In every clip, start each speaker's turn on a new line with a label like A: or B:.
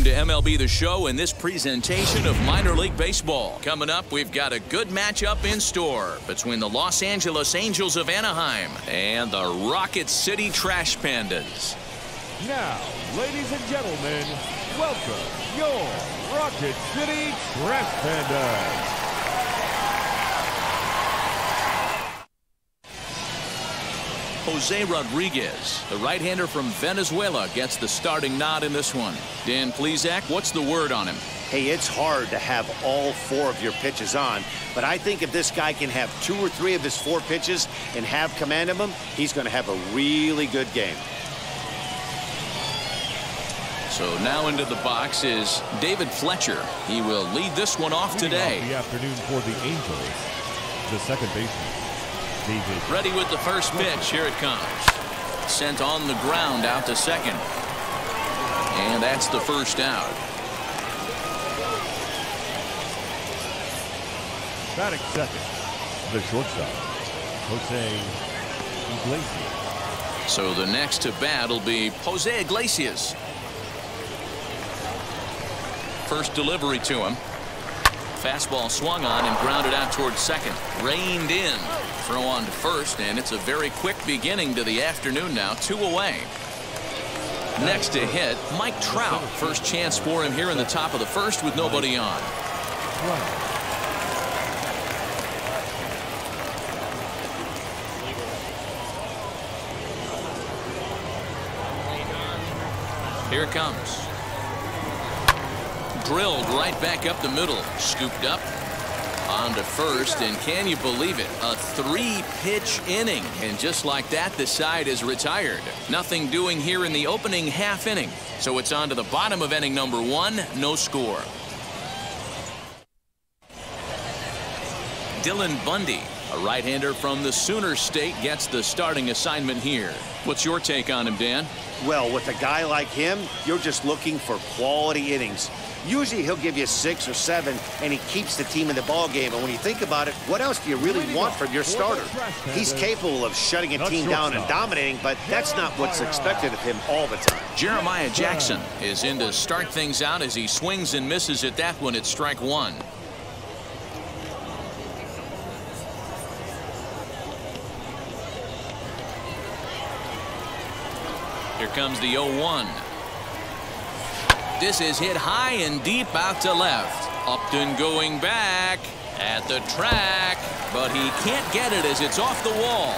A: welcome to MLB The Show and this presentation of minor league baseball. Coming up, we've got a good matchup in store between the Los Angeles Angels of Anaheim and the Rocket City Trash Pandas.
B: Now, ladies and gentlemen, welcome your Rocket City Trash Pandas.
A: Jose Rodriguez, the right-hander from Venezuela, gets the starting nod in this one. Dan Plesac, what's the word on him?
C: Hey, it's hard to have all four of your pitches on, but I think if this guy can have two or three of his four pitches and have command of them, he's going to have a really good game.
A: So now into the box is David Fletcher. He will lead this one off today.
B: Off the afternoon for the Angels, the second baseman.
A: Ready with the first pitch. Here it comes. Sent on the ground out to second. And that's the first out.
B: Batting second, the shortstop, Jose Iglesias.
A: So the next to bat will be Jose Iglesias. First delivery to him. Fastball swung on and grounded out towards second. Reined in. Throw on to first, and it's a very quick beginning to the afternoon now. Two away. Next to hit, Mike Trout. First chance for him here in the top of the first with nobody on. Here it comes. Drilled right back up the middle. Scooped up. On to first, and can you believe it? A three-pitch inning. And just like that, the side is retired. Nothing doing here in the opening half inning. So it's on to the bottom of inning number one. No score. Dylan Bundy, a right-hander from the Sooner State, gets the starting assignment here. What's your take on him, Dan?
C: Well, with a guy like him, you're just looking for quality innings. Usually he'll give you six or seven, and he keeps the team in the ball game. And when you think about it, what else do you really want from your starter? He's capable of shutting a team down and dominating, but that's not what's expected of him all the time.
A: Jeremiah Jackson is in to start things out as he swings and misses at that one at strike one. Comes the 0-1. This is hit high and deep out to left. Upton going back at the track, but he can't get it as it's off the wall.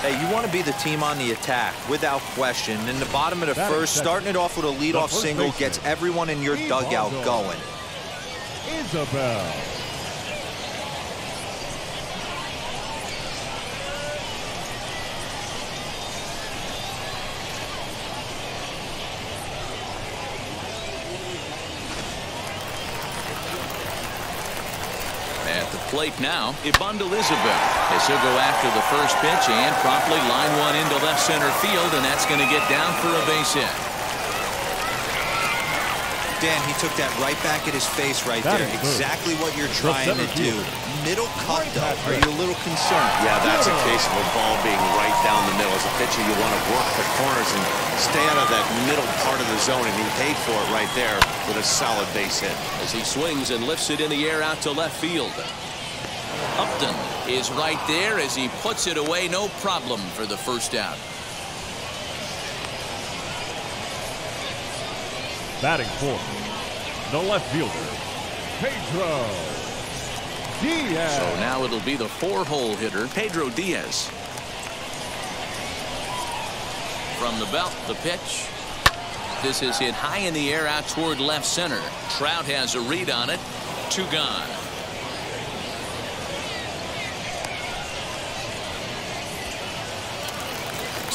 D: Hey, you want to be the team on the attack, without question. In the bottom of the
B: Batting
D: first, starting it off with a leadoff
B: first
D: single gets everyone in your dugout
B: Aldo.
D: going.
B: Isabel.
A: At the plate now, Ibandel Isabel as he'll go after the first pitch and promptly line one into left center field, and that's going to get down for a base hit.
D: Dan, he took that right back at his face right
B: That
D: there.
B: is good.
D: Exactly what you're trying to do. Middle cut,
B: Right
D: though. Are you a little concerned?
C: Yeah, that's a case of a ball being right down the middle. As a pitcher, you want to work the corners and stay out of that middle part of the zone, and he paid for it right there with a solid base hit.
A: as he swings and lifts it in the air out to left field. Upton is right there as he puts it away no problem for the first out.
B: Batting fourth, the left fielder, Pedro Diaz.
A: So now it'll be the four-hole hitter Pedro Diaz. From the belt the pitch. This is hit high in the air out toward left center. Trout has a read on it. Two gone.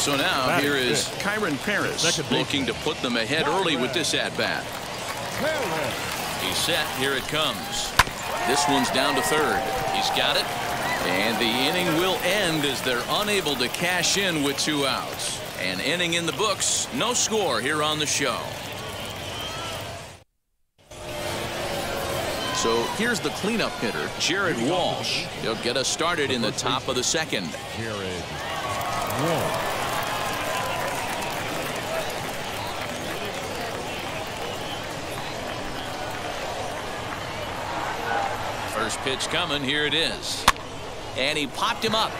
A: So now
B: Batting
A: here is
B: fifth.
A: Kyren Paris looking to put them ahead early with this at bat.
B: Perez.
A: He's set. Here it comes. This one's down to third. He's got it. And the inning will end as they're unable to cash in with two outs. An inning in the books. No score here on the show. So here's the cleanup hitter, Jared Walsh. He'll get us started in the top of the second.
B: Jared Walsh.
A: First pitch coming. Here it is. And he popped him up.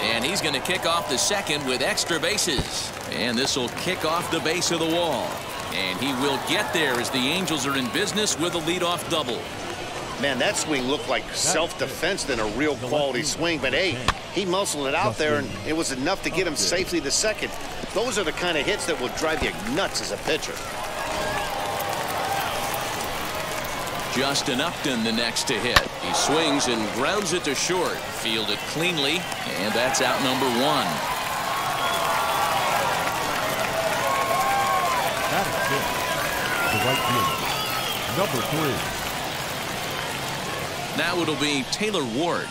A: And he's going to kick off the second with extra bases. And this will kick off the base of the wall. And he will get there as the Angels are in business with a leadoff double.
C: Man, that swing looked like self-defense than a real quality swing. But, hey, he muscled it out there, and it was enough to get him safely to second. Those are the kind of hits that will drive you nuts as a pitcher.
A: Justin Upton the next to hit. He swings and grounds it to short. Fielded cleanly, and that's out number one.
B: That is it. The right fielder. Number three.
A: Now it'll be Taylor Ward.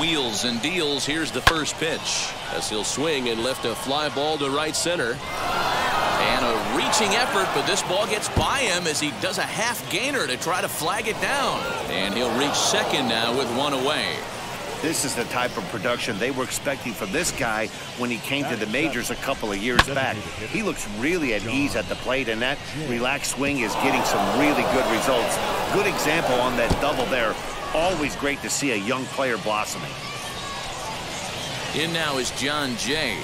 A: Wheels and deals. Here's the first pitch as he'll swing and lift a fly ball to right center. And a reaching effort, but this ball gets by him as he does a half gainer to try to flag it down. And he'll reach second now with one away.
C: This is the type of production they were expecting from this guy when he came to the majors a couple of years back. He looks really at ease at the plate, and that relaxed swing is getting some really good results. Good example on that double there. Always great to see a young player blossoming.
A: In now is Jon Jay.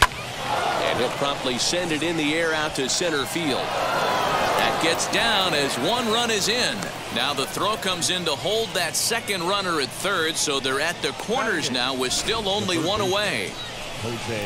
A: And he'll promptly send it in the air out to center field. That gets down as one run is in. Now the throw comes in to hold that second runner at third, so they're at the corners now with still only one away.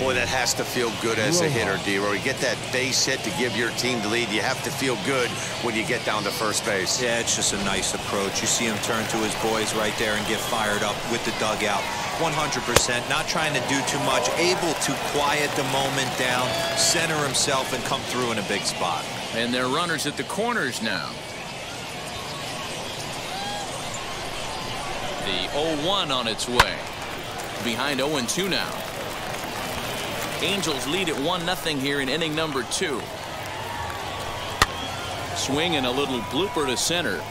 E: Boy, that has to feel good as a hitter, D-Roy. You get that base hit to give your team the lead. You have to feel good when you get down to first base.
D: Yeah, it's just a nice approach. You see him turn to his boys right there and get fired up with the dugout. 100%, not trying to do too much, able to quiet the moment down, center himself, and come through in a big spot.
A: And they're runners at the corners now. The 0-1 on its way. Behind 0-2 now. Angels lead at 1-0 here in inning number two. Swing and a little blooper to center.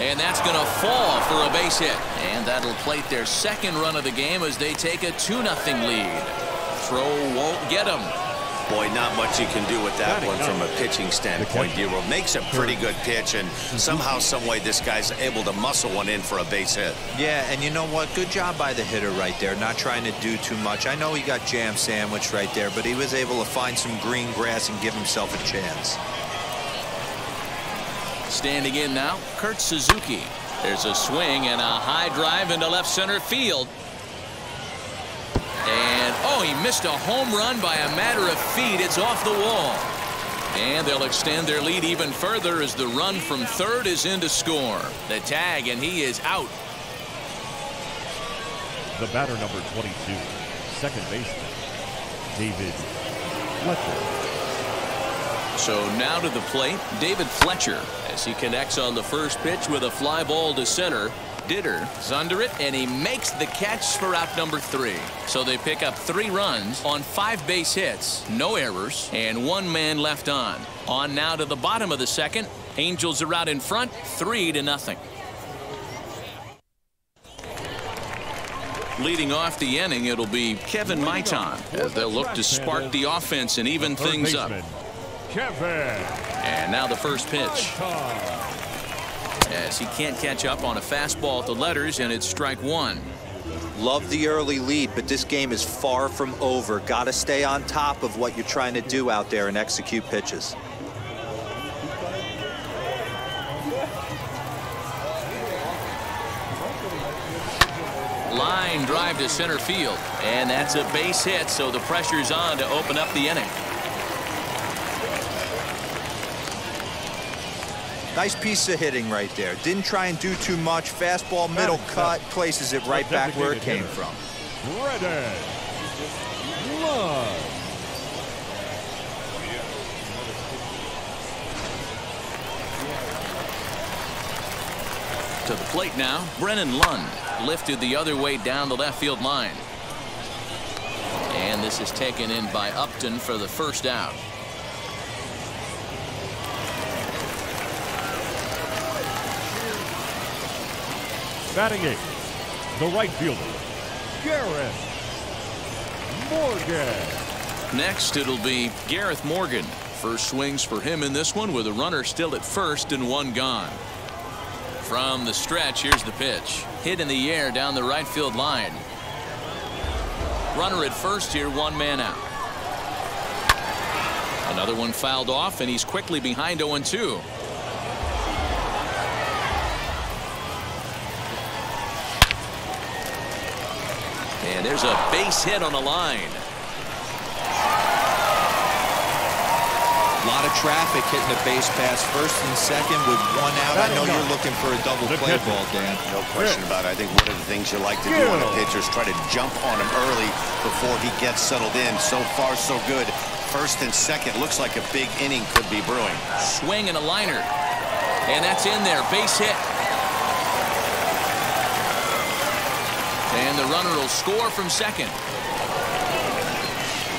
A: And that's going to fall for a base hit. And that'll plate their second run of the game as they take a 2-0 lead. Throw won't get him.
E: Boy, not much you can do with that one from a pitching standpoint. D-Roy makes a pretty good pitch, and somehow, someway, this guy's able to muscle one in for a base hit.
D: Yeah, and you know what? Good job by the hitter right there, not trying to do too much. I know he got jam sandwich right there, but he was able to find some green grass and give himself a chance.
A: Standing in now, Kurt Suzuki. There's a swing and a high drive into left center field. And, oh, he missed a home run by a matter of feet. It's off the wall. And they'll extend their lead even further as the run from third is in to score. The tag, and he is out.
B: The batter number 22, second baseman, David Fletcher.
A: So now to the plate, David Fletcher, as he connects on the first pitch with a fly ball to center. Didder is under it, and he makes the catch for out number three. So they pick up three runs on five base hits, no errors, and one man left on. On now to the bottom of the second. Angels are out in front, three to nothing. Leading off the inning, it'll be Kevin Maitan as they'll look to spark the offense and even things up.
B: Kevin.
A: And now the first pitch. As he can't catch up on a fastball at the letters, and it's strike one.
D: Love the early lead, but this game is far from over. Got to stay on top of what you're trying to do out there and execute pitches.
A: Line drive to center field. And that's a base hit, so the pressure's on to open up the inning.
D: Nice piece of hitting right there. Didn't try and do too much. Fastball, middle cut, places it right back where it came from.
B: Brennan Lund.
A: To the plate now, Brennan Lund lifted the other way down the left field line. And this is taken in by Upton for the first out.
B: Batting eighth, the right fielder, Gareth Morgan.
A: Next, it'll be Gareth Morgan, First swings for him in this one with a runner still at first and one gone. From the stretch, here's the pitch. Hit in the air down the right field line. Runner at first here, one man out. Another one fouled off, and he's quickly behind 0 And there's a base hit on the line.
D: A lot of traffic hitting the base pass first and second with one out. I know you're looking for a double play ball, Dan.
C: No question about it. I think one of the things you like to do on a pitcher is try to jump on him early before he gets settled in. So far, so good. First and second looks like a big inning could be brewing.
A: Swing and a liner. And that's in there. Base hit. And the runner will score from second.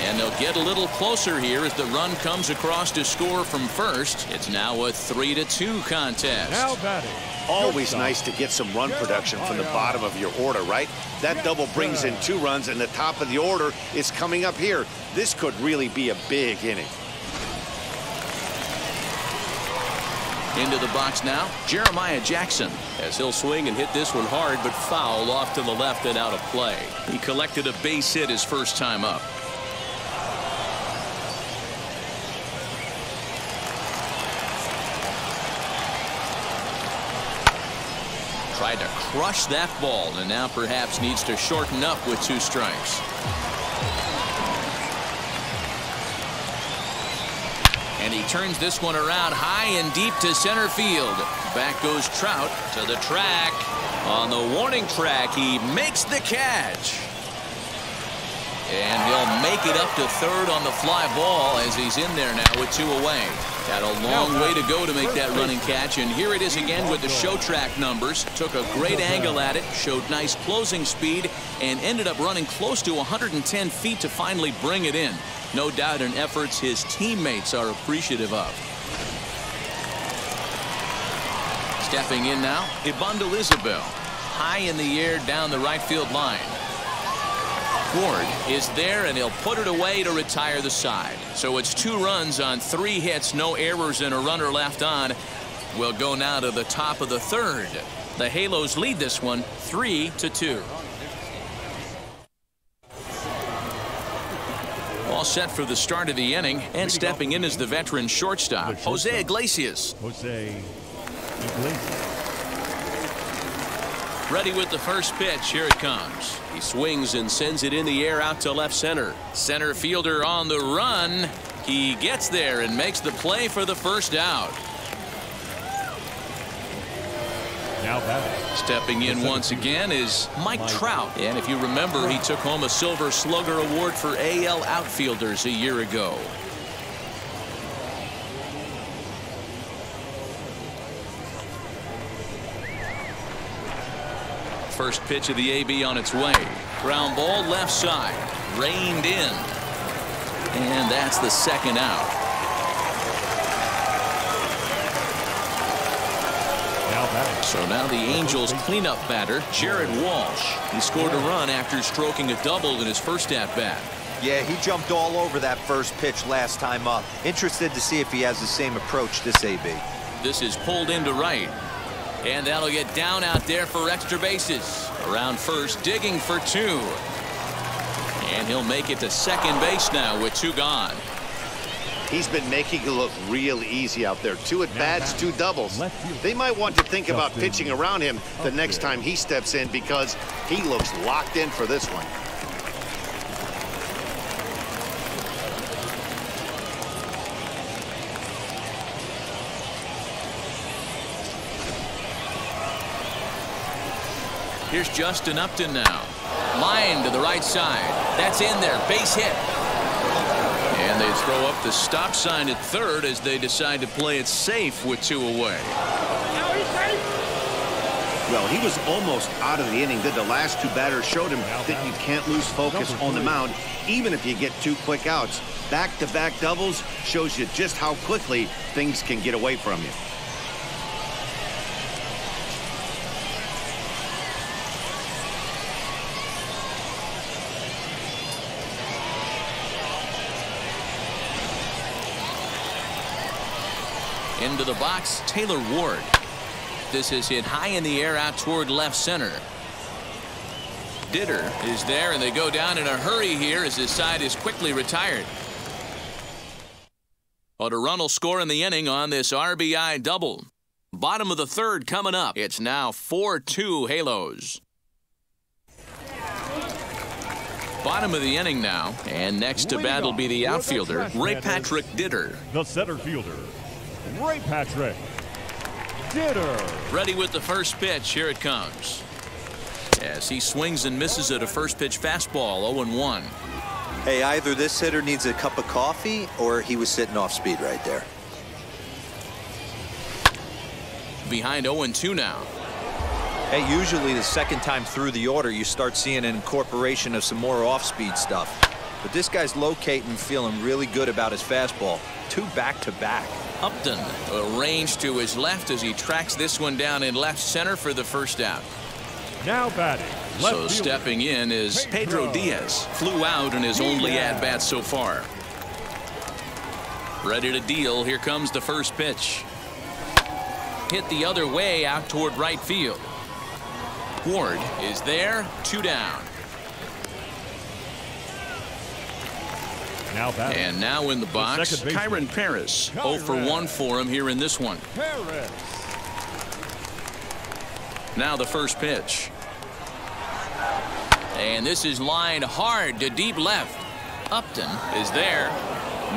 A: And they'll get a little closer here as the run comes across to score from first. It's now a 3 to 2 contest.
B: Now batting.
C: Always nice to get some run production from the bottom of your order, right? That double brings in two runs, and the top of the order is coming up here. This could really be a big inning.
A: Into the box now, Jeremiah Jackson.
F: As he'll swing and hit this one hard, but foul off to the left and out of play.
A: He collected a base hit his first time up. Tried to crush that ball and now perhaps needs to shorten up with two strikes. And he turns this one around high and deep to center field. Back goes Trout to the track. On the warning track, he makes the catch. And he'll make it up to third on the fly ball as he's in there now with two away. Got a long way to go to make that running catch, and here it is again with the show track numbers. Took a great angle at it, showed nice closing speed, and ended up running close to 110 feet to finally bring it in. No doubt in efforts his teammates are appreciative of. Stepping in now, Ibandel Isabel. High in the air down the right field line. Ward is there and he'll put it away to retire the side. So it's two runs on three hits, no errors and a runner left on. We'll go now to the top of the third. The Halos lead this one three to two. All set for the start of the inning and stepping in is the veteran shortstop Jose Iglesias.
B: Jose Iglesias.
A: Ready with the first pitch. Here it comes.
F: He swings and sends it in the air out to left center.
A: Center fielder on the run. He gets there and makes the play for the first out.
B: Now batting.
A: Stepping in once again is Mike Trout. And if you remember, he took home a Silver Slugger Award for AL outfielders a year ago. First pitch of the AB on its way. Ground ball left side. Reined in. And that's the second out.
B: Now batting.
A: So now the Angels cleanup batter, Jared Walsh. He scored a run after stroking a double in his first at bat.
D: Yeah, he jumped all over that first pitch last time up. Interested to see if he has the same approach this AB.
A: This is pulled into right. And that'll get down out there for extra bases. Around first, digging for two. And he'll make it to second base now with two gone.
C: He's been making it look real easy out there. Two at bats, two doubles. They might want to think about pitching around him the next time he steps in because he looks locked in for this one.
A: Here's Justin Upton now. Line to the right side. That's in there. Base hit. And they throw up the stop sign at third as they decide to play it safe with two away.
C: Well, he was almost out of the inning. Did the last two batters showed him that you can't lose focus on the mound, even if you get two quick outs. Back-to-back doubles shows you just how quickly things can get away from you.
A: Into the box, Taylor Ward. This is hit high in the air out toward left center. Didder is there, and they go down in a hurry here as his side is quickly retired. A run will score in the inning on this RBI double. Bottom of the third coming up. It's now 4-2 Halos. Bottom of the inning now, and next to bat will be the outfielder, Ray Patrick Didder.
B: The center fielder, Ray Patrick Didder.
A: Ready with the first pitch. Here it comes. As he swings and misses at a first pitch fastball, 0-1.
D: Hey, either this hitter needs a cup of coffee or he was sitting off speed right there.
A: Behind 0-2 now.
D: Hey, usually the second time through the order, you start seeing an incorporation of some more off-speed stuff. But this guy's locating, feeling really good about his fastball. Two back-to-back.
A: -back. Upton range to his left as he tracks this one down in left center for the first out.
B: Now batting.
A: so stepping in is Pedro, Diaz. Flew out in his only at-bat so far. Ready to deal. Here comes the first pitch. Hit the other way out toward right field. Ward is there, two down.
B: Now batting.
A: And now in the box, the Kyren Paris. 0 for 1 for him here in this one.
B: Paris.
A: Now the first pitch. And this is lined hard to deep left. Upton is there.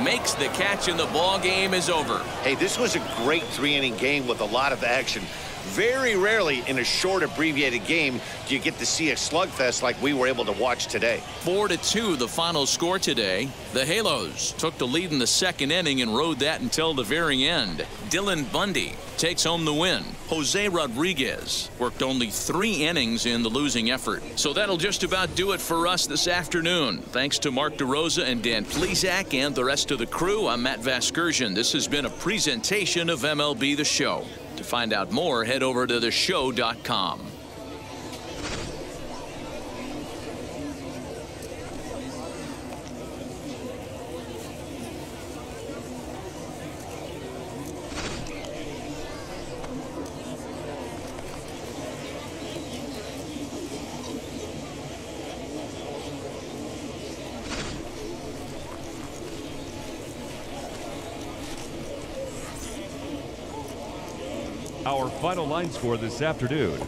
A: Makes the catch and the ball game is over.
C: Hey, this was a great three-inning game with a lot of action. Very rarely in a short abbreviated game do you get to see a slugfest like we were able to watch today.
A: Four to two the final score today. The Halos took the lead in the second inning and rode that until the very end. Dylan Bundy takes home the win. Jose Rodriguez worked only three innings in the losing effort. So that'll just about do it for us this afternoon. Thanks to Mark DeRosa and Dan Plesac and the rest of the crew. I'm Matt Vasgersian. This has been a presentation of MLB The Show. To find out more, head over to theshow.com.
B: final line score this afternoon